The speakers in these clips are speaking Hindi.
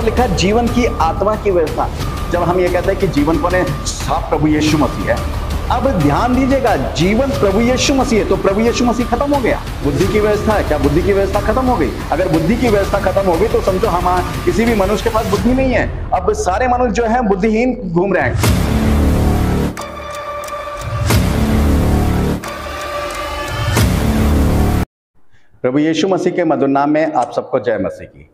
पर लिखा है, जीवन की आत्मा की व्यवस्था। जब हम ये कहते हैं कि जीवन पर साफ़ प्रभु यीशु मसीह है। अब ध्यान दीजिएगा, जीवन प्रभु यीशु मसीह है तो प्रभु यीशु मसीह खत्म हो गया। बुद्धि की व्यवस्था है, क्या बुद्धि की व्यवस्था खत्म हो गई? अगर बुद्धि की व्यवस्था खत्म हो गई तो समझो हम किसी भी मनुष्य के पास बुद्धि नहीं है। अब सारे मनुष्य जो है, बुद्धिहीन घूम रहे हैं। प्रभु यीशु मसीह के मधुर नाम में आप सबको जय मसीह की।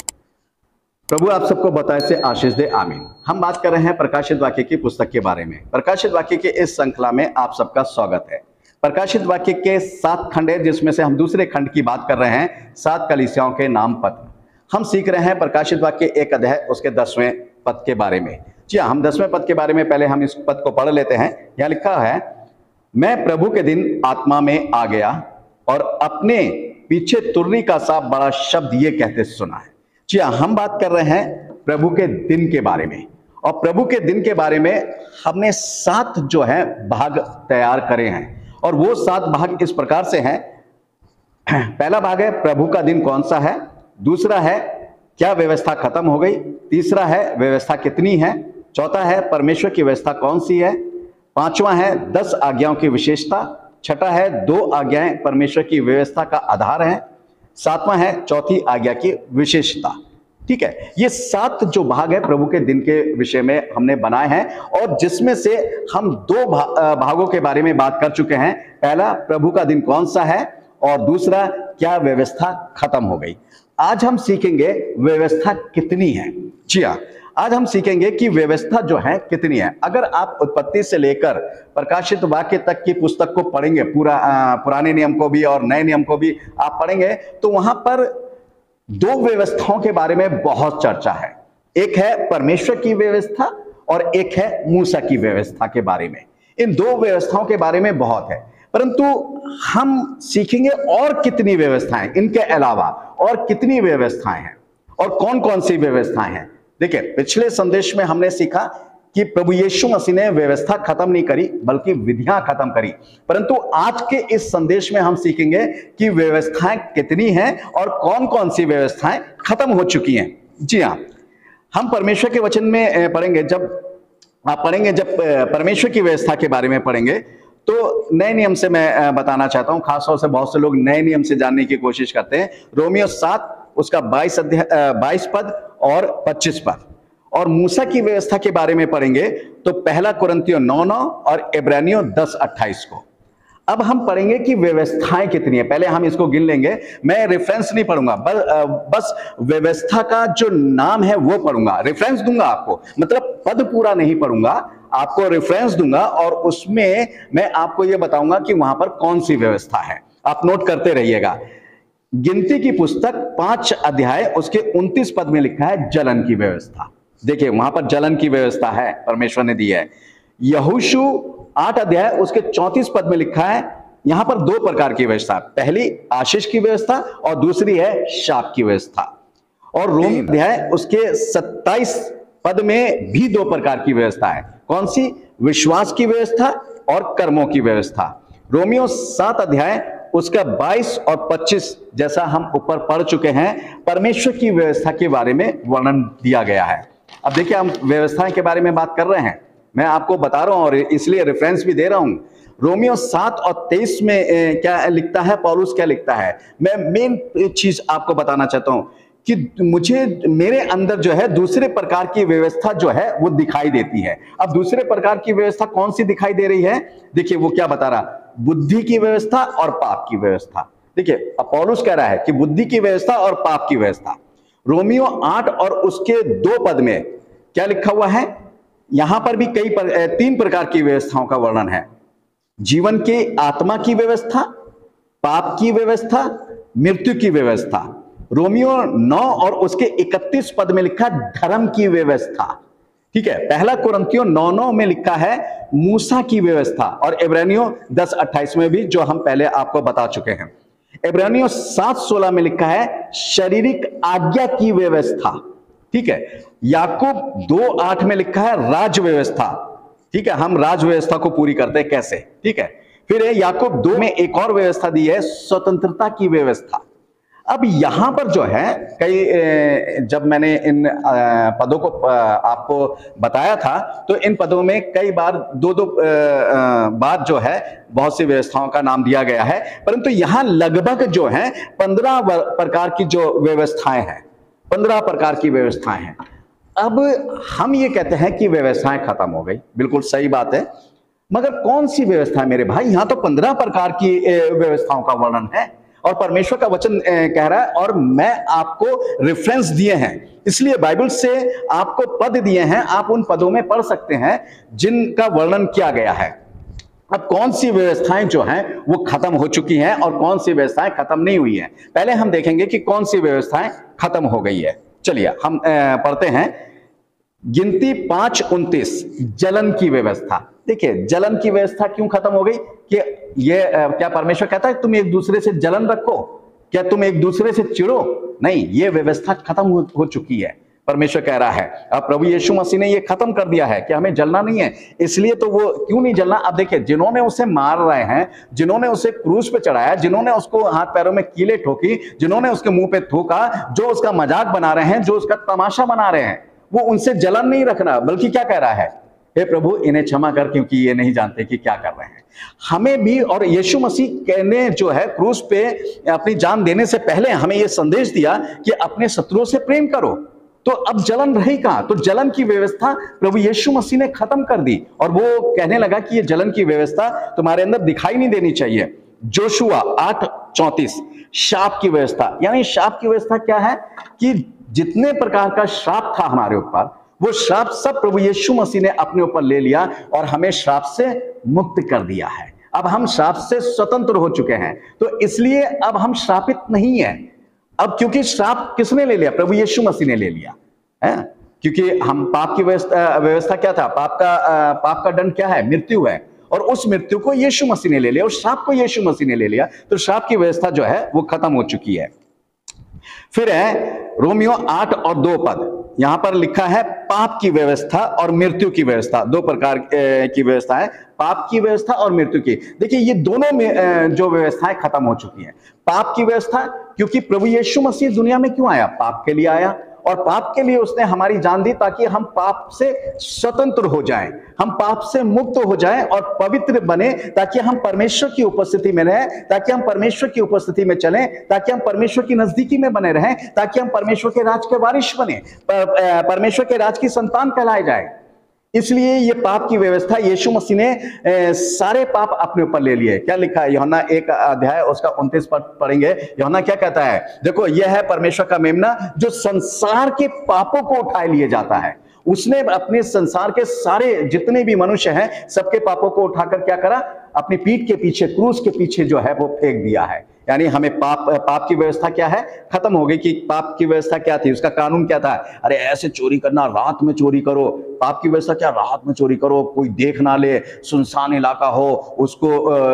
प्रभु, आप सबको बताए से आशीष दे, आमीन। हम बात कर रहे हैं प्रकाशित वाक्य की पुस्तक के बारे में। प्रकाशित वाक्य के इस श्रृंखला में आप सबका स्वागत है। प्रकाशित वाक्य के सात खंड है, जिसमें से हम दूसरे खंड की बात कर रहे हैं, सात कलिसियाओं के नाम पत्र हम सीख रहे हैं प्रकाशित वाक्य एक अध्याय, उसके दसवें पद के बारे में। जी हाँ हम दसवें पद के बारे में पहले हम इस पद को पढ़ लेते हैं। यहाँ लिखा है, मैं प्रभु के दिन आत्मा में आ गया और अपने पीछे तुर्री का सा बड़ा शब्द ये कहते सुना है। जी हाँ हम बात कर रहे हैं प्रभु के दिन के बारे में। और प्रभु के दिन के बारे में हमने सात जो है, भाग तैयार करे हैं। और वो सात भाग इस प्रकार से हैं। पहला भाग है, प्रभु का दिन कौन सा है? दूसरा है, क्या व्यवस्था खत्म हो गई? तीसरा है, व्यवस्था कितनी है? चौथा है, परमेश्वर की व्यवस्था कौन सी है? पांचवा है, दस आज्ञाओं की विशेषता। छठा है, दो आज्ञाएँ परमेश्वर की व्यवस्था का आधार है। सातवां है चौथी आज्ञा की विशेषता। ठीक है? ये सात जो भाग है प्रभु के दिन के विषय में हमने बनाए हैं और जिसमें से हम दो भा, भागों के बारे में बात कर चुके हैं। पहला प्रभु का दिन कौन सा है? और दूसरा क्या व्यवस्था खत्म हो गई? आज हम सीखेंगे व्यवस्था कितनी है। जी हाँ आज हम सीखेंगे कि व्यवस्था जो है कितनी है। अगर आप उत्पत्ति से लेकर प्रकाशित वाक्य तक की पुस्तक को पढ़ेंगे, पूरा पुराने नियम को भी और नए नियम को भी आप पढ़ेंगे तो वहाँ पर दो व्यवस्थाओं के बारे में बहुत चर्चा है। एक है परमेश्वर की व्यवस्था और एक है मूसा की व्यवस्था के बारे में। इन दो व्यवस्थाओं के बारे में बहुत है। परंतु हम सीखेंगे और कितनी व्यवस्थाएँ, इनके अलावा और कितनी व्यवस्थाएँ हैं और कौन कौन सी व्यवस्थाएँ हैं। देखिए, पिछले संदेश में हमने सीखा कि प्रभु यीशु मसीह ने व्यवस्था खत्म नहीं करी, बल्कि विधियाँ खत्म करी। परंतु आज के इस संदेश में हम सीखेंगे कि व्यवस्थाएँ कितनी हैं और कौन कौन सी व्यवस्थाएँ खत्म हो चुकी हैं। जी हाँ हम परमेश्वर के वचन में पढ़ेंगे, जब आप पढ़ेंगे जब परमेश्वर की व्यवस्था के बारे में पढ़ेंगे तो नए नियम से मैं बताना चाहता हूँ, खासतौर से बहुत से लोग नए नियम से जानने की कोशिश करते हैं। रोमियो सात उसका बाईस अध्याय बाईस पद और पच्चीस पद। और मूसा की व्यवस्था के बारे में पढ़ेंगे तो पहला कुरंतियों नौ नौ और इब्रानियों दस अट्ठाईस को। अब हम पढ़ेंगे कि व्यवस्थाएँ कितनी है। पहले हम इसको गिन लेंगे। मैं रेफरेंस नहीं पढ़ूँगा। बस बस व्यवस्था का जो नाम है वो पढ़ूँगा। रेफरेंस दूँगा आपको। मतलब पद पूरा नहीं पढ़ूँगा। आपको रेफरेंस दूँगा और उसमें मैं आपको ये बताऊँगा कि वहाँ पर कौन सी व्यवस्था है। आप नोट करते रहिएगा। गिनती की पुस्तक पाँच अध्याय उसके उन्तीस पद में लिखा है जलन की व्यवस्था। देखिए वहाँ पर जलन की व्यवस्था है परमेश्वर ने दी है। यहुशु आठ अध्याय उसके चौतीस पद में लिखा है यहाँ पर दो प्रकार की व्यवस्था। पहली आशीष की व्यवस्था और दूसरी है शाप की व्यवस्था। और रोम अध्याय उसके सत्ताईस पद में भी दो प्रकार की व्यवस्था है। कौन सी? विश्वास की व्यवस्था और कर्मों की व्यवस्था। रोमियो सात अध्याय उसका 22 और 25 जैसा हम ऊपर पढ़ चुके हैं, परमेश्वर की व्यवस्था के बारे में वर्णन दिया गया है। अब देखिए, हम व्यवस्था के बारे में बात कर रहे हैं। मैं आपको बता रहा हूँ और इसलिए रेफरेंस भी दे रहा हूँ। रोमियो सात और तेईस में क्या लिखता है? पॉलुस क्या लिखता है? मैं मेन चीज़ आपको बताना चाहता हूँ कि मुझे, मेरे अंदर जो है, दूसरे प्रकार की व्यवस्था जो है, वो दिखाई देती है। अब दूसरे प्रकार की व्यवस्था कौन सी दिखाई दे रही है? देखिए, वो क्या बता रहा। बुद्धि की व्यवस्था और पाप की व्यवस्था। देखिए अपोलोस कह रहा है कि बुद्धि की व्यवस्था और पाप की व्यवस्था। रोमियो आठ और उसके दो पद में क्या लिखा हुआ है? यहाँ पर भी कई पर, तीन प्रकार की व्यवस्थाओं का वर्णन है। जीवन के आत्मा की व्यवस्था पाप की व्यवस्था मृत्यु की व्यवस्था। रोमियो नौ और उसके इकतीस पद में लिखा धर्म की व्यवस्था। ठीक है, पहला कुरंतियों नौ नौ में लिखा है, मूसा की व्यवस्था। और इब्रानियों दस अट्ठाईस में भी, जो हम पहले आपको बता चुके हैं। इब्रानियों सात सोलह में लिखा है, शारीरिक आज्ञा की व्यवस्था। ठीक है, याकूब दो आठ में लिखा है, राज व्यवस्था। ठीक है, हम राज व्यवस्था को पूरी करते हैं, कैसे? ठीक है, फिर याकूब दो में एक और व्यवस्था दी है, स्वतंत्रता की व्यवस्था। अब यहाँ पर जो है, कई जब मैंने इन पदों को आपको बताया था तो इन पदों में कई बार दो दो बार जो है, बहुत सी व्यवस्थाओं का नाम दिया गया है। परंतु यहाँ लगभग जो है, पंद्रह प्रकार की जो व्यवस्थाएँ हैं, पंद्रह प्रकार की व्यवस्थाएँ हैं। अब हम ये कहते हैं कि व्यवस्थाएँ खत्म हो गई। बिल्कुल सही बात है। मगर कौन सी व्यवस्था मेरे भाई? यहाँ तो पंद्रह प्रकार की व्यवस्थाओं का वर्णन है। और परमेश्वर का वचन कह रहा है, और मैं आपको रेफरेंस दिए हैं। इसलिए बाइबल से आपको पद दिए हैं, आप उन पदों में पढ़ सकते हैं जिनका वर्णन किया गया है। अब कौन सी व्यवस्थाएँ जो हैं, वो खत्म हो चुकी हैं और कौन सी व्यवस्थाएँ खत्म नहीं हुई हैं? पहले हम देखेंगे कि कौन सी व्यवस्थाएँ खत्म हो गई है। चलिए, हम पढ़ते हैं। गिनती पाँच उन्तीस, जलन की व्यवस्था। देखिए जलन की व्यवस्था क्यों खत्म हो गई कि ये क्या परमेश्वर कहता है तुम एक दूसरे से जलन रखो क्या तुम एक दूसरे से चिड़ो नहीं ये व्यवस्था खत्म हो, हो चुकी है। परमेश्वर कह रहा है अब प्रभु यीशु मसीह ने ये खत्म कर दिया है कि हमें जलना नहीं है इसलिए तो वो क्यों नहीं जलना? अब देखिए जिन्होंने उसे मार रहे हैं जिन्होंने उसे क्रूज पे चढ़ाया जिन्होंने उसको हाथ पैरों में कीले ठोकी जिन्होंने उसके मुँह पे थूका जो उसका मज़ाक बना रहे हैं जो उसका तमाशा बना रहे हैं वो उनसे जलन नहीं रखना बल्कि क्या कह रहा है? हे प्रभु, इन्हें क्षमा कर क्योंकि ये नहीं जानते कि क्या कर रहे हैं। हमें भी और यीशु मसीह कहने जो है, क्रूस पे अपनी जान देने से पहले हमें यह संदेश दिया कि अपने शत्रुओं से प्रेम करो। तो अब जलन रही कहाँ? तो जलन की व्यवस्था प्रभु यीशु मसीह ने खत्म कर दी और वो कहने लगा कि ये जलन की व्यवस्था तुम्हारे अंदर दिखाई नहीं देनी चाहिए। जोशुआ आठ चौतीस शाप की व्यवस्था। यानी शाप की व्यवस्था क्या है? कि जितने प्रकार का श्राप था हमारे ऊपर वो श्राप सब प्रभु यीशु मसीह ने अपने ऊपर ले लिया और हमें श्राप से मुक्त कर दिया है। अब हम श्राप से स्वतंत्र हो चुके हैं। तो इसलिए अब हम श्रापित नहीं है। अब क्योंकि श्राप किसने ले लिया? प्रभु यीशु मसीह ने ले लिया। है? क्योंकि हम पाप की व्यवस्था क्या था? पाप का पाप का दंड क्या है? मृत्यु है। और उस मृत्यु को यीशु मसीह ने ले लिया। और श्राप को यीशु मसीह ने ले लिया। तो श्राप की व्यवस्था जो है, वो खत्म हो चुकी है। फिर है रोमियो आठ और दो पद। यहाँ पर लिखा है, पाप की व्यवस्था और मृत्यु की व्यवस्था। दो प्रकार की व्यवस्था है, पाप की व्यवस्था और मृत्यु की। देखिए, ये दोनों में जो व्यवस्थाएँ खत्म हो चुकी हैं। पाप की व्यवस्था, क्योंकि प्रभु यीशु मसीह दुनिया में क्यों आया? पाप के लिए आया। और पाप के लिए उसने हमारी जान दी ताकि हम पाप से स्वतंत्र हो जाएँ। हम पाप से मुक्त हो जाएँ और पवित्र बने ताकि हम परमेश्वर की उपस्थिति में रहें, ताकि हम परमेश्वर की उपस्थिति में चलें, ताकि हम परमेश्वर की नजदीकी में बने रहें, ताकि हम परमेश्वर के राज के वारिश बने परमेश्वर के राज की संतान कहलाए जाए। इसलिए ये पाप की व्यवस्था यीशु मसीह ने सारे पाप अपने ऊपर ले लिए। क्या लिखा है? योना एक अध्याय, उसका उन्तीस पद पढ़ेंगे। योना क्या कहता है? देखो, यह है परमेश्वर का मेमना, जो संसार के पापों को उठाए लिए जाता है। उसने अपने संसार के सारे जितने भी मनुष्य हैं, सबके पापों को उठाकर क्या करा? अपनी पीठ के पीछे, क्रूस के पीछे जो है, वो फेंक दिया है। यानी हमें पाप पाप की व्यवस्था क्या है? खत्म हो गई कि पाप की व्यवस्था क्या थी? उसका कानून क्या था? अरे ऐसे चोरी करना, रात में चोरी करो। पाप की व्यवस्था क्या? रात में चोरी करो, कोई देख ना ले, सुनसान इलाका हो, उसको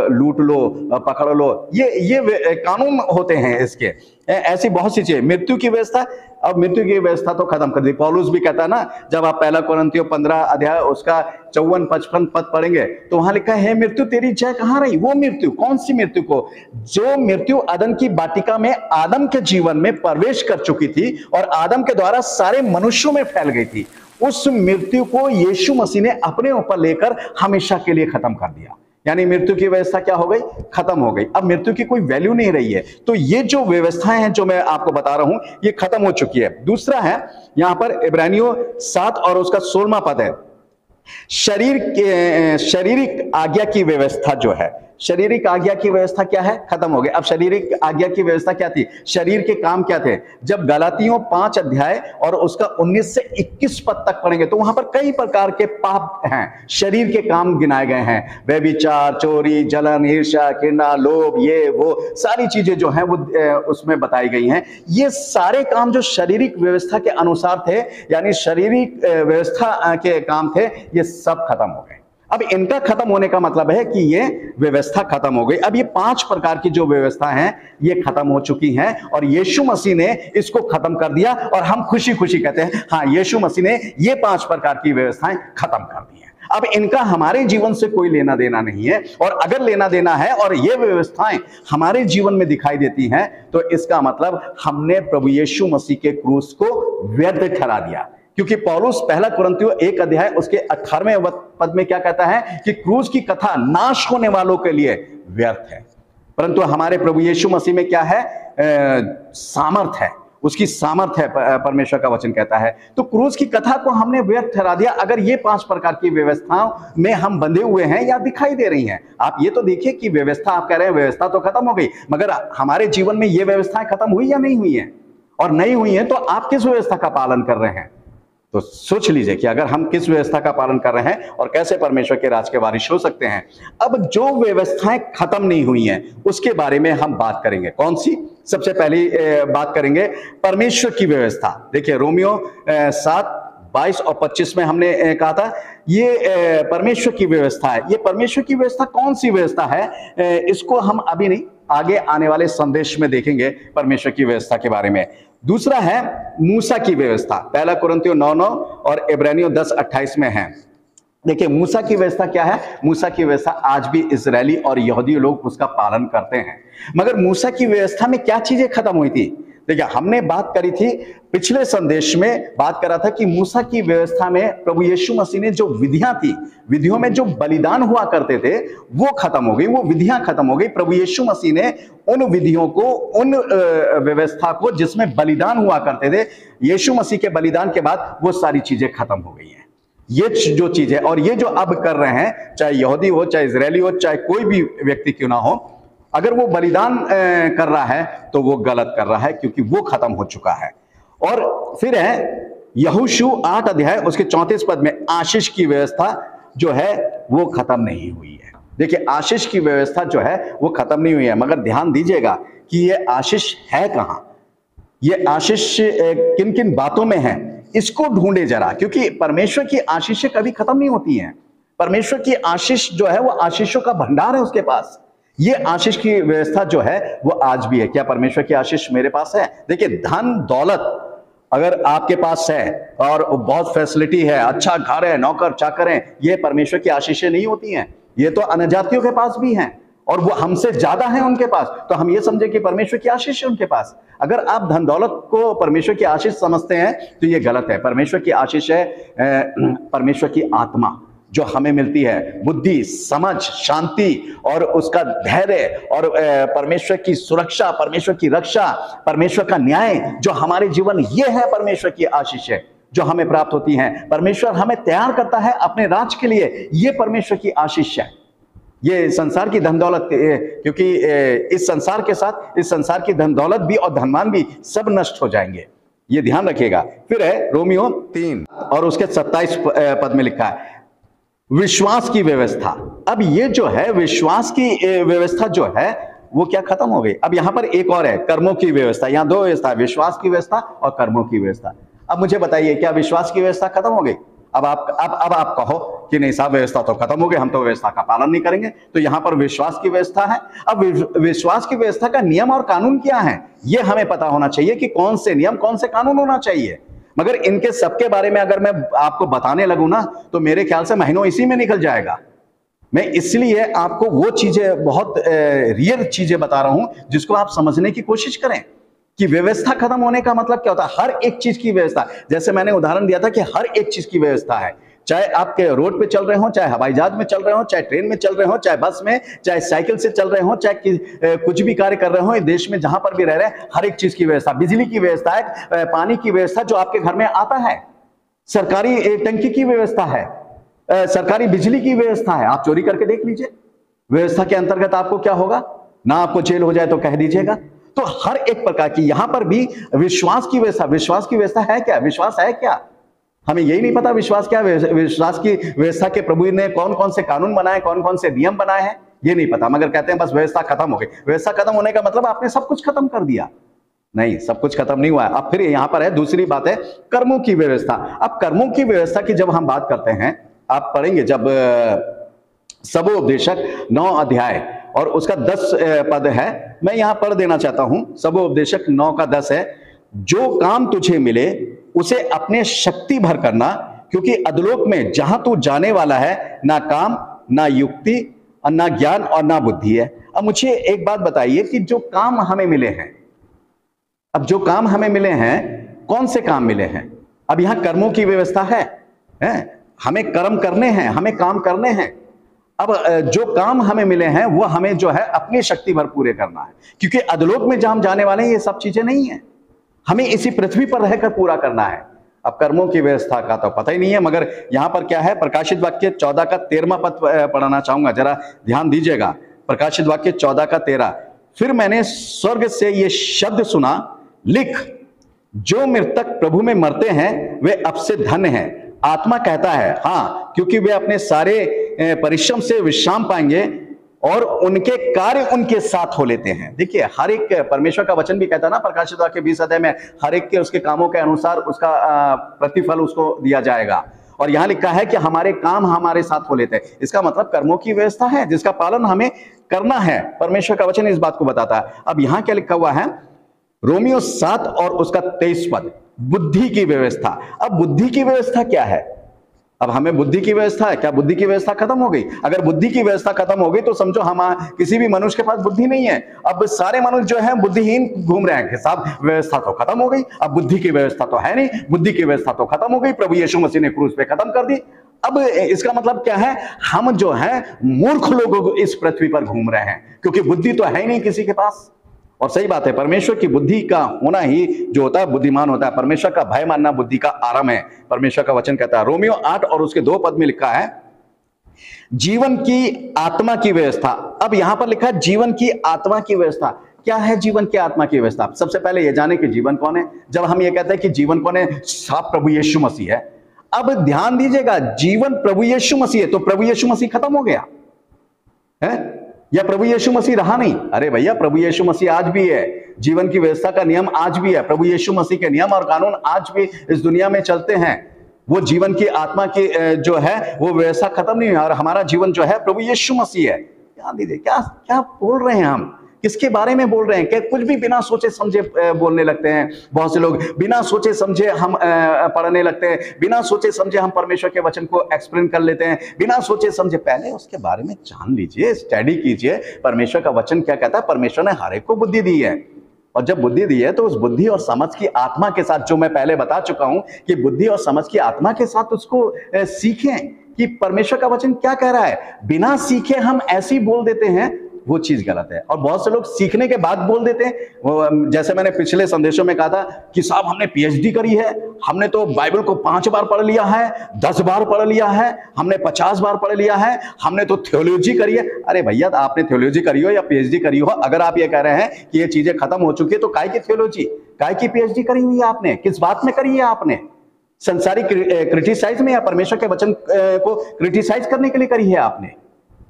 लूट लो पकड़ लो। ये ये कानून होते हैं इसके। ऐसी बहुत सी चीज़ें। मृत्यु की व्यवस्था, अब मृत्यु की व्यवस्था तो खत्म कर दी। पॉलुस भी कहता है ना, जब आप पहला कुरंतियों पंद्रह अध्याय, उसका चौवन पचपन पद पढ़ेंगे तो वहाँ लिखा है मृत्यु, तेरी जय कहाँ रही? वो मृत्यु, कौन सी मृत्यु को? जो मृत्यु आदम की बाटिका में, आदम के जीवन में प्रवेश कर चुकी थी और आदम के द्वारा सारे मनुष्यों में फैल गई थी, उस मृत्यु को यीशु मसीह ने अपने ऊपर लेकर हमेशा के लिए खत्म कर दिया। यानी मृत्यु की व्यवस्था क्या हो गई? खत्म हो गई। अब मृत्यु की कोई वैल्यू नहीं रही है। तो ये जो व्यवस्थाएँ हैं जो मैं आपको बता रहा हूँ, ये खत्म हो चुकी है। दूसरा है, यहाँ पर इब्रानियों सात और उसका सोलमा पद है। शरीर के शारीरिक आज्ञा की व्यवस्था जो है शारीरिक आज्ञा की व्यवस्था क्या है? खत्म हो गई अब शारीरिक आज्ञा की व्यवस्था क्या थी? शरीर के काम क्या थे? जब गलातियों पाँच अध्याय और उसका 19 से 21 पद तक पढ़ेंगे तो वहाँ पर कई प्रकार के पाप हैं। शरीर के काम गिनाए गए हैं। वे विचार चोरी, जलन ईर्षा किरणा लोभ, ये, वो, सारी चीज़ें जो है वो उसमें बताई गई हैं। ये सारे काम जो शारीरिक व्यवस्था के अनुसार थे, यानी शारीरिक व्यवस्था के काम थे, ये सब खत्म हो गए। अब इनका खत्म होने का मतलब है कि ये व्यवस्था खत्म हो गई। अब ये पाँच प्रकार की जो व्यवस्था है, ये खत्म हो चुकी है और यीशु मसीह ने इसको खत्म कर दिया और हम खुशी खुशी कहते हैं हाँ यीशु मसीह ने ये पाँच प्रकार की व्यवस्थाएँ खत्म कर दी हैं। अब इनका हमारे जीवन से कोई लेना देना नहीं है और अगर लेना देना है और ये व्यवस्थाएँ हमारे जीवन में दिखाई देती हैं तो इसका मतलब हमने प्रभु यीशु मसीह के क्रूस को व्यर्थ ठहरा दिया। क्योंकि पौलुस पहला कुरंतियो एक अध्याय, उसके अठारहवें पद में क्या कहता है कि क्रूज की कथा नाश होने वालों के लिए व्यर्थ है। परंतु हमारे प्रभु यीशु मसीह में क्या है? सामर्थ है। उसकी सामर्थ्य है परमेश्वर का वचन कहता है। तो क्रूज की कथा को हमने व्यर्थ ठहरा दिया। अगर ये पाँच प्रकार की व्यवस्थाओं में हम बंधे हुए हैं या दिखाई दे रही हैं, आप ये तो देखिए कि व्यवस्था, आप कह रहे हैं व्यवस्था तो खत्म हो गई, मगर हमारे जीवन में ये व्यवस्थाएँ खत्म हुई या नहीं हुई है? और नहीं हुई है तो आप किस व्यवस्था का पालन कर रहे हैं? तो सोच लीजिए कि अगर हम किस व्यवस्था का पालन कर रहे हैं और कैसे परमेश्वर के राज के वारिश हो सकते हैं। अब जो व्यवस्थाएँ खत्म नहीं हुई हैं, उसके बारे में हम बात करेंगे। कौन सी? सबसे पहली बात करेंगे परमेश्वर की व्यवस्था। देखिए, रोमियो सात, बाईस और पच्चीस में हमने कहा था, ये परमेश्वर की व्यवस्था है। ये परमेश्वर की व्यवस्था कौन सी व्यवस्था है? इसको हम अभी नहीं, आगे आने वाले संदेश में देखेंगे परमेश्वर की व्यवस्था के बारे में। दूसरा है मूसा की व्यवस्था। पहला कुरंतियों नौ नौ और इब्रानियों दस अट्ठाईस में है। देखिए, मूसा की व्यवस्था क्या है? मूसा की व्यवस्था आज भी इसराइली और यहूदी लोग उसका पालन करते हैं। मगर मूसा की व्यवस्था में क्या चीज़ें खत्म हुई थी? देखिए, हमने बात करी थी पिछले संदेश में बात करा था कि मूसा की व्यवस्था में प्रभु यीशु मसीह ने जो विधियाँ थी, विधियों में जो बलिदान हुआ करते थे, वो खत्म हो गई, वो विधियाँ खत्म हो गई। प्रभु यीशु मसीह ने उन विधियों को, उन व्यवस्था को जिसमें बलिदान हुआ करते थे, यीशु मसीह के बलिदान के बाद वो सारी चीज़ें खत्म हो गई हैं। ये जो चीज़ है, और ये जो अब कर रहे हैं, चाहे यहूदी हो, चाहे इसराइली हो, चाहे कोई भी व्यक्ति क्यों ना हो, अगर वो बलिदान कर रहा है तो वो गलत कर रहा है, क्योंकि वो खत्म हो चुका है। और फिर है, यहूशु आठ अध्याय, उसके चौंतीस पद में आशीष की व्यवस्था जो है, वो खत्म नहीं हुई है। देखिए, आशीष की व्यवस्था जो है, वो खत्म नहीं हुई है, मगर ध्यान दीजिएगा कि ये आशीष है कहाँ? ये आशीष किन किन बातों में है? इसको ढूंढे जरा, क्योंकि परमेश्वर की आशीषें कभी खत्म नहीं होती हैं। परमेश्वर की आशीष जो है, वो आशीषों का भंडार है उसके पास। ये आशीष की व्यवस्था जो है, वो आज भी है। क्या परमेश्वर की आशीष मेरे पास है? देखिए, धन, दौलत अगर आपके पास है और बहुत फैसिलिटी है अच्छा घर है, नौकर, चाकर है, ये परमेश्वर की आशीषें नहीं होती हैं। ये तो अनजातियों के पास भी हैं और वो हमसे ज़्यादा है उनके पास। तो हम ये समझे कि परमेश्वर की आशीष है उनके पास। अगर आप धन दौलत को परमेश्वर की आशीष समझते हैं तो ये गलत है। परमेश्वर की आशीष है परमेश्वर की आत्मा। जो हमें मिलती है, बुद्धि, समझ, शांति और उसका धैर्य और परमेश्वर की सुरक्षा, परमेश्वर की रक्षा, परमेश्वर का न्याय, जो हमारे जीवन ये है, परमेश्वर की आशीष है, जो हमें प्राप्त होती हैं। परमेश्वर हमें तैयार करता है अपने राज के लिए, ये परमेश्वर की आशीष है। ये संसार की धन दौलत क्योंकि इस संसार के साथ, इस संसार की धन दौलत भी और धनमान भी सब नष्ट हो जाएँगे। ये ध्यान रखिएगा। फिर है रोमियो तीन और उसके सत्ताईस पद में लिखा है। विश्वास की व्यवस्था। अब ये जो है, विश्वास की व्यवस्था जो है, वो क्या खत्म हो गई? अब यहाँ पर एक और है, कर्मों की व्यवस्था। यहाँ दो व्यवस्था विश्वास की व्यवस्था और कर्मों की व्यवस्था। अब मुझे बताइए, क्या विश्वास की व्यवस्था खत्म हो गई? अब आप, अब अब आप कहो कि नहीं साहब, व्यवस्था तो खत्म हो गई, हम तो व्यवस्था का पालन नहीं करेंगे। तो यहाँ पर विश्वास की व्यवस्था है। अब विश्वास की व्यवस्था का नियम और कानून क्या है? ये हमें पता होना चाहिए कि कौन से नियम, कौन से कानून होना चाहिए। मगर इनके सबके बारे में अगर मैं आपको बताने लगू ना तो मेरे ख्याल से महीनों इसी में निकल जाएगा। मैं इसलिए आपको वो चीज़ें बहुत रियल चीज़ें बता रहा हूँ, जिसको आप समझने की कोशिश करें कि व्यवस्था खत्म होने का मतलब क्या होता है? हर एक चीज़ की व्यवस्था। जैसे मैंने उदाहरण दिया था कि हर एक चीज़ की व्यवस्था है। चाहे आपके रोड पे चल रहे हो, चाहे हवाई जहाज़ में चल रहे हो, चाहे ट्रेन में चल रहे हो, चाहे बस में, चाहे साइकिल से चल रहे हो, चाहे कुछ भी कार्य कर रहे हो देश में जहाँ पर भी रह रहे हैं, हर एक चीज़ की व्यवस्था, बिजली की व्यवस्था है पानी की व्यवस्था जो आपके घर में आता है, सरकारी टंकी की व्यवस्था है सरकारी बिजली की व्यवस्था है, आप चोरी करके देख लीजिए, व्यवस्था के अंतर्गत आपको क्या होगा? ना आपको जेल हो जाए तो कह दीजिएगा। तो हर एक प्रकार की, यहाँ पर भी विश्वास की व्यवस्था, विश्वास की व्यवस्था है क्या? विश्वास है क्या? हमें यही नहीं पता विश्वास क्या, विश्वास की व्यवस्था के प्रभु ने कौन कौन से कानून बनाए कौन कौन से नियम बनाए हैं? ये नहीं पता। मगर कहते हैं, बस व्यवस्था खत्म हो गई। व्यवस्था खत्म होने का मतलब आपने सब कुछ खत्म कर दिया। नहीं, सब कुछ खत्म नहीं हुआ है। अब फिर यहाँ पर है, दूसरी बात है, कर्मों की व्यवस्था। अब कर्मों की व्यवस्था की जब हम बात करते हैं, आप पढ़ेंगे जब सबोपदेशक नौ अध्याय, और उसका दस पद है। मैं यहाँ पढ़ देना चाहता हूँ। सबोपदेशक नौ का दस है, जो काम तुझे मिले उसे अपने शक्ति भर करना क्योंकि अधलोक में जहाँ तू जाने वाला है ना काम ना युक्ति और ना ज्ञान और ना बुद्धि है। अब मुझे एक बात बताइए कि जो काम हमें मिले हैं अब जो काम हमें मिले हैं कौन से काम मिले हैं? अब यहाँ कर्मों की व्यवस्था है, है? हमें कर्म करने हैं हमें काम करने हैं। अब जो काम हमें मिले हैं वो हमें जो है अपनी शक्ति भर पूरे करना है। क्योंकि अधलोक में जहाँ हम जाने वाले हैं ये सब चीज़ें नहीं है। हमें इसी पृथ्वी पर रहकर पूरा करना है। अब कर्मों की व्यवस्था का तो पता ही नहीं है, मगर यहाँ पर क्या है? प्रकाशित वाक्य चौदह का तेरहवा पद पढ़ाना चाहूँगा, जरा ध्यान दीजिएगा। प्रकाशित वाक्य चौदह का तेरह। फिर मैंने स्वर्ग से ये शब्द सुना, लिख, जो मृतक प्रभु में मरते हैं, वे अब से धन्य हैं। आत्मा कहता है हाँ क्योंकि वे अपने सारे परिश्रम से विश्राम पाएँगे और उनके कार्य उनके साथ हो लेते हैं। देखिए, हर एक परमेश्वर का वचन भी कहता है ना प्रकाशित वाक्य बीस अध्याय में, हर एक के उसके कामों के अनुसार उसका प्रतिफल उसको दिया जाएगा। और यहाँ लिखा है कि हमारे काम हमारे साथ हो लेते हैं। इसका मतलब कर्मों की व्यवस्था है, जिसका पालन हमें करना है। परमेश्वर का वचन इस बात को बताता है। अब यहाँ क्या लिखा हुआ है? रोमियो सात और उसका तेईस पद। बुद्धि की व्यवस्था। अब बुद्धि की व्यवस्था क्या है? अब हमें बुद्धि की व्यवस्था है, क्या बुद्धि की व्यवस्था खत्म हो गई? अगर बुद्धि की व्यवस्था खत्म हो गई तो समझो हम किसी भी मनुष्य के पास बुद्धि नहीं है। अब सारे मनुष्य जो है, बुद्धिहीन घूम रहे हैं, साहब, व्यवस्था तो खत्म हो गई, अब बुद्धि की व्यवस्था तो है नहीं, बुद्धि की व्यवस्था तो खत्म हो गई, प्रभु यीशु मसीह ने क्रूज पे खत्म कर दी। अब इसका मतलब क्या है? हम जो है, मूर्ख लोगों को इस पृथ्वी पर घूम रहे हैं, क्योंकि बुद्धि तो है ही नहीं किसी के पास। और सही बात है, परमेश्वर की बुद्धि का होना ही जो होता है, बुद्धिमान होता है। परमेश्वर का भय मानना बुद्धि का आराम है। परमेश्वर का वचन कहता है, रोमियो आठ और उसके दो पद में लिखा है, जीवन की आत्मा की व्यवस्था। अब यहाँ पर लिखा है, जीवन की आत्मा की व्यवस्था। क्या है जीवन की आत्मा की व्यवस्था? सबसे पहले यह जाने कि जीवन कौन है। जब हम ये कहते हैं कि जीवन कौन है साफ़ प्रभु यीशु मसीह है। अब ध्यान दीजिएगा, जीवन प्रभु यीशु मसीह है तो प्रभु यीशु मसीह खत्म हो गया। है? या प्रभु यीशु मसीह रहा नहीं? अरे भैया, प्रभु यीशु मसीह आज भी है। जीवन की व्यवस्था का नियम आज भी है। प्रभु यीशु मसीह के नियम और कानून आज भी इस दुनिया में चलते हैं। वो जीवन की आत्मा की जो है, वो व्यवस्था खत्म नहीं हुई और हमारा जीवन जो है प्रभु यीशु मसीह है। क्या दीजिए क्या क्या बोल रहे हैं हम? किसके बारे में बोल रहे हैं? क्या कुछ भी बिना सोचे समझे बोलने लगते हैं? बहुत से लोग बिना सोचे समझे हम पढ़ने लगते हैं। बिना सोचे समझे हम परमेश्वर के वचन को एक्सप्लेन कर लेते हैं। बिना सोचे समझे, पहले उसके बारे में जान लीजिए स्टडी कीजिए। परमेश्वर का वचन क्या कहता है? परमेश्वर ने हर एक को बुद्धि दी है। और जब बुद्धि दी है तो उस बुद्धि और समझ की आत्मा के साथ, जो मैं पहले बता चुका हूँ, कि बुद्धि और समझ की आत्मा के साथ उसको सीखें कि परमेश्वर का वचन क्या कह रहा है? बिना सीखे हम ऐसी बोल देते हैं वो चीज़ गलत है। और बहुत से लोग सीखने के बाद बोल देते हैं जैसे मैंने पिछले संदेशों में कहा था कि साहब, हमने पीएचडी करी है, हमने तो बाइबल को पाँच बार पढ़ लिया है, दस बार पढ़ लिया है, हमने पचास बार पढ़ लिया है, हमने तो थियोलॉजी करी है। अरे भैया आपने थियोलॉजी करी हो या पीएचडी करी हो? अगर आप ये कह रहे हैं कि ये चीज़ें खत्म हो चुकी है तो काय की थियोलॉजी काय की पीएचडी करी हुई है आपने? किस बात में करी है आपने? संसारी क्रिटिसाइज में या परमेश्वर के वचन को क्रिटिसाइज करने के लिए करी है आपने?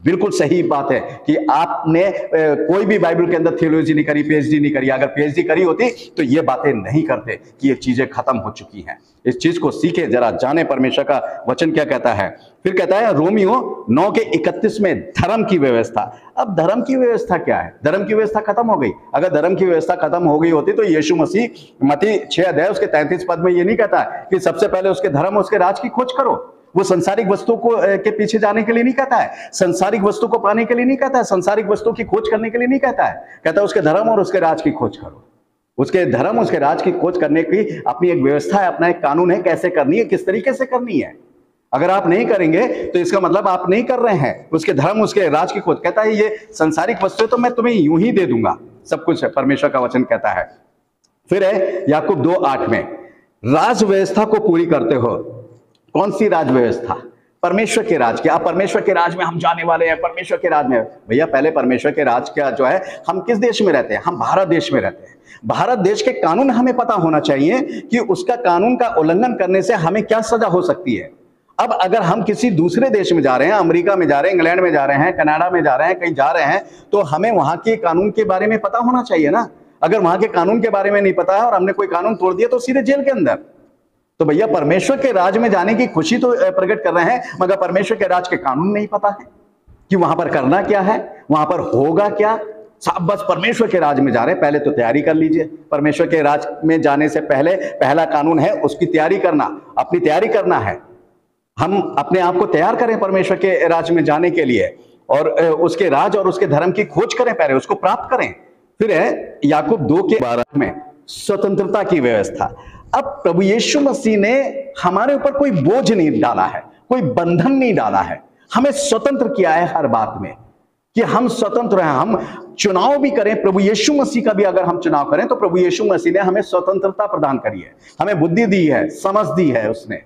बिल्कुल सही बात है कि आपने कोई भी बाइबल के अंदर थियोलॉजी नहीं करी पीएचडी नहीं करी, अगर पीएचडी करी होती तो ये बातें नहीं करते कि ये चीज़ें खत्म हो चुकी हैं। इस चीज़ को सीखे, जरा जाने परमेश्वर का वचन क्या कहता है। फिर कहता है, रोमियो नौ के इकतीस में धर्म की व्यवस्था। अब धर्म की व्यवस्था क्या है? धर्म की व्यवस्था खत्म हो गई। अगर धर्म की व्यवस्था खत्म हो गई होती तो यीशु मसीह मती छह अध्याय, उसके तैंतीस पद में ये नहीं कहता कि सबसे पहले उसके धर्म, उसके राज की खोज करो। वो संसारिक वस्तु को के पीछे जाने के लिए नहीं कहता है। संसारिक वस्तु को पाने के लिए नहीं कहता है। संसारिक वस्तु की खोज करने के लिए नहीं कहता है। कहता है उसके धर्म और उसके राज की खोज करो। उसके धर्म, उसके राज की खोज करने की अपनी एक व्यवस्था है, अपना एक कानून है, कैसे करनी है, किस तरीके से करनी है। अगर आप नहीं करेंगे तो इसका मतलब आप नहीं कर रहे हैं। उसके धर्म, उसके राज की खोज। कहता है, ये संसारिक वस्तु तो मैं तुम्हें यूँ ही दे दूँगा। सब कुछ है, परमेश्वर का वचन कहता है। फिर है याकूब दो आठ में, राज व्यवस्था को पूरी करते हो कौन सी राज व्यवस्था परमेश्वर के राज की। आप परमेश्वर के राज में हम जाने वाले हैं, परमेश्वर के राज में। भैया, पहले परमेश्वर के राज का जो है, हम किस देश में रहते हैं? हम भारत देश में रहते हैं। भारत देश के कानून हमें पता होना चाहिए कि उसका कानून का उल्लंघन करने से हमें क्या सजा हो सकती है। अब अगर हम किसी दूसरे देश में जा रहे हैं, अमेरिका में जा रहे हैं, इंग्लैंड में जा रहे हैं, कनाडा में जा रहे हैं, कहीं जा रहे हैं तो हमें वहाँ के कानून के बारे में पता होना चाहिए ना। अगर वहाँ के कानून के बारे में नहीं पता है और हमने कोई कानून तोड़ दिया तो सीधे जेल के अंदर। तो भैया परमेश्वर के राज में जाने की खुशी तो प्रकट कर रहे हैं, मगर परमेश्वर के राज के कानून नहीं पता है कि वहाँ पर करना क्या है, वहाँ पर होगा क्या। सब बस परमेश्वर के राज में जा रहे हैं, पहले तो तैयारी कर लीजिए। परमेश्वर के राज में जाने से पहले, पहला कानून है उसकी तैयारी करना। अपनी तैयारी करना है। हम अपने आप को तैयार करें परमेश्वर के राज में जाने के लिए और उसके राज और उसके धर्म की खोज करें पहले, उसको प्राप्त करें। फिर है, याकूब दो के बारह में स्वतंत्रता की व्यवस्था। अब प्रभु यीशु मसीह ने हमारे ऊपर कोई बोझ नहीं डाला है, कोई बंधन नहीं डाला है। हमें स्वतंत्र किया है हर बात में कि हम स्वतंत्र हैं, हम चुनाव भी करें, प्रभु यीशु मसीह का भी अगर हम चुनाव करें तो प्रभु यीशु मसीह ने हमें स्वतंत्रता प्रदान करी है। हमें बुद्धि दी है, समझ दी है उसने।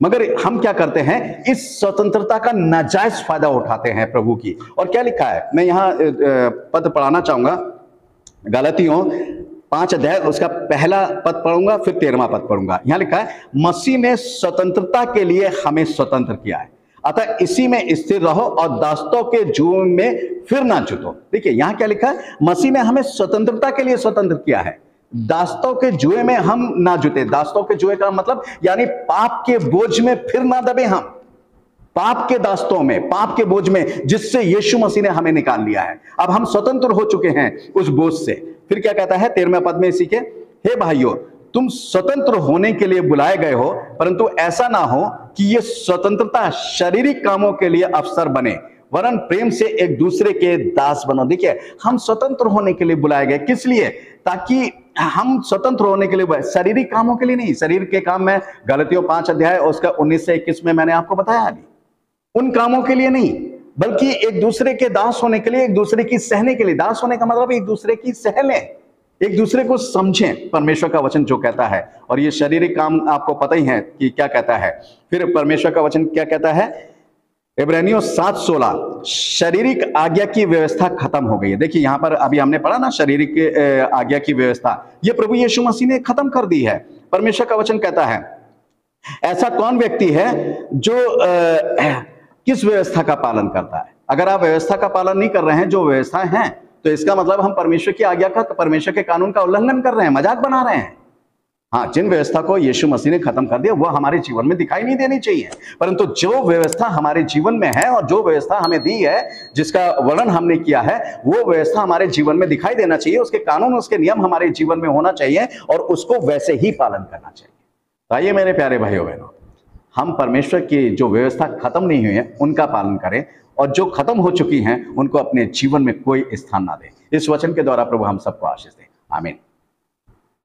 मगर हम क्या करते हैं, इस स्वतंत्रता का नाजायज फ़ायदा उठाते हैं प्रभु की। और क्या लिखा है? मैं यहाँ पद पढ़ाना चाहूँगा। गलतियों पाँच अध्याय, उसका पहला पद पढ़ूँगा, फिर तेरहवा पद पढ़ूँगा। यहाँ लिखा है, मसीह ने स्वतंत्रता के लिए हमें स्वतंत्र किया है। अतः इसी में स्थिर रहो और दास्तों के जुए में फिर ना जुटो। देखिए, यहाँ क्या लिखा है? मसीह ने हमें स्वतंत्रता के लिए स्वतंत्र किया है। दास्तों के जुए में हम ना जुटे। दास्तों के जुए का मतलब यानी पाप के बोझ में फिर ना दबे हम। पाप के दास्तों में, पाप के बोझ में, जिससे यीशु मसीह ने हमें निकाल लिया है। अब हम स्वतंत्र हो चुके हैं उस बोझ से। फिर क्या कहता है तेरहवें पद में इसी के, हे भाइयों, तुम स्वतंत्र होने के लिए बुलाए गए हो, परंतु ऐसा ना हो कि ये स्वतंत्रता शारीरिक कामों के लिए अवसर बने, वरन प्रेम से एक दूसरे के दास बनो। देखिए, हम स्वतंत्र होने के लिए बुलाए गए किस लिए? ताकि हम स्वतंत्र होने के लिए शारीरिक कामों के लिए नहीं, शरीर के काम में, गलतियों पाँच अध्याय उसका उन्नीस से इक्कीस में मैंने आपको बताया अभी। उन कामों के लिए नहीं बल्कि एक दूसरे के दास होने के लिए एक दूसरे की सहने के लिए। दास होने का मतलब एक दूसरे की सह लें एक दूसरे को समझें। परमेश्वर का वचन जो कहता है और ये शारीरिक काम आपको पता ही है कि क्या कहता है। फिर परमेश्वर का वचन क्या कहता है? इब्रानियों सात सोलह शारीरिक आज्ञा की व्यवस्था खत्म हो गई है। देखिए यहाँ पर अभी हमने पढ़ा ना शारीरिक आज्ञा की व्यवस्था। ये प्रभु यीशु मसीह ने खत्म कर दी है। परमेश्वर का वचन कहता है ऐसा कौन व्यक्ति है जो आ, किस व्यवस्था का पालन करता है? अगर आप व्यवस्था का पालन नहीं कर रहे हैं, जो व्यवस्था है तो इसका मतलब हम परमेश्वर की आज्ञा का, परमेश्वर के कानून का उल्लंघन कर रहे हैं, मज़ाक बना रहे हैं। हाँ जिन व्यवस्था को यीशु मसीह ने खत्म कर दिया वो हमारे जीवन में दिखाई नहीं देनी चाहिए। परंतु जो व्यवस्था हमारे जीवन में है और जो व्यवस्था हमें दी है, जिसका वर्णन हमने किया है, वो व्यवस्था हमारे जीवन में दिखाई देना चाहिए, उसके कानून, उसके नियम हमारे जीवन में होना चाहिए और उसको वैसे ही पालन करना चाहिए। आइए मेरे प्यारे भाइयों बहनों हम परमेश्वर की जो व्यवस्था खत्म नहीं हुई है, उनका पालन करें और जो खत्म हो चुकी हैं, उनको अपने जीवन में कोई स्थान ना दें। इस वचन के द्वारा प्रभु हम सबको आशीष दें। आमीन।